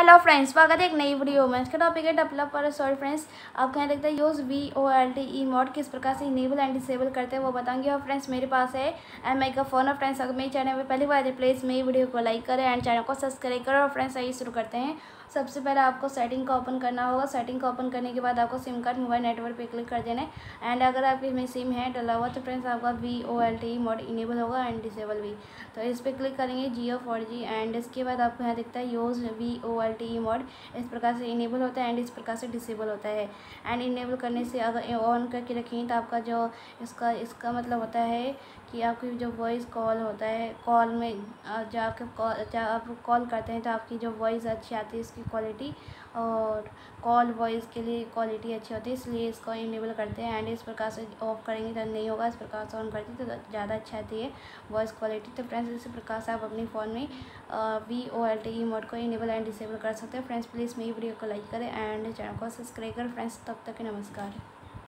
Hello friends स्वागत है एक नई वीडियो में। इसका टॉपिक है डेवलपर सॉरी फ्रेंड्स आप कहें देखते हैं use V O L T E mode किस प्रकार से इनेबल एंड डिसेबल करते हैं वो बताऊँगी। और फ्रेंड्स मेरे पास है एम आई का फ़ोन और फ्रेंड्स अगर मेरे चैनल में पहली बार है प्लीज़ मेरी वीडियो को लाइक करें एंड चैनल को सब्सक्राइब करें। और फ्रेंड्स आइए शुरू करते हैं। सबसे पहले आपको सेटिंग का ओपन करना होगा। सेटिंग का ओपन करने के बाद आपको सिम कार्ड मोबाइल नेटवर्क पर क्लिक कर देना एंड अगर आपके में सिम है डला हुआ तो फ्रेंड्स आपका V O L T E mode enable होगा एंड डिसेबल भी। तो इस पर क्लिक करेंगे जियो फोर जी एंड इसके बाद आपको यहाँ दिखता है use V O L T mode इस प्रकार से इनेबल होता है एंड इस प्रकार से डिसेबल होता है। एंड इनेबल करने से अगर ऑन करके रखें तो आपका जो इसका इसका मतलब होता है कि आपकी जो वॉइस कॉल होता है कॉल में जब आपके कॉल आप कॉल करते हैं तो आपकी जो वॉइस अच्छी आती है, इसकी क्वालिटी और कॉल वॉइस के लिए क्वालिटी अच्छी होती है, इसलिए इसको इनेबल करते हैं। एंड इस प्रकार से ऑफ़ करेंगे तो नहीं होगा, इस प्रकार से ऑन करते तो ज़्यादा अच्छा आती है वॉइस क्वालिटी तो फ्रेंड्स इसी प्रकार से आप अपने फ़ोन में V O L T mode को इनेबल एंड डिसेबल कर सकते हैं। फ्रेंड्स प्लीज़ मेरी वीडियो को लाइक करें एंड चैनल को सब्सक्राइब करें। फ्रेंड्स तब तक नमस्कार।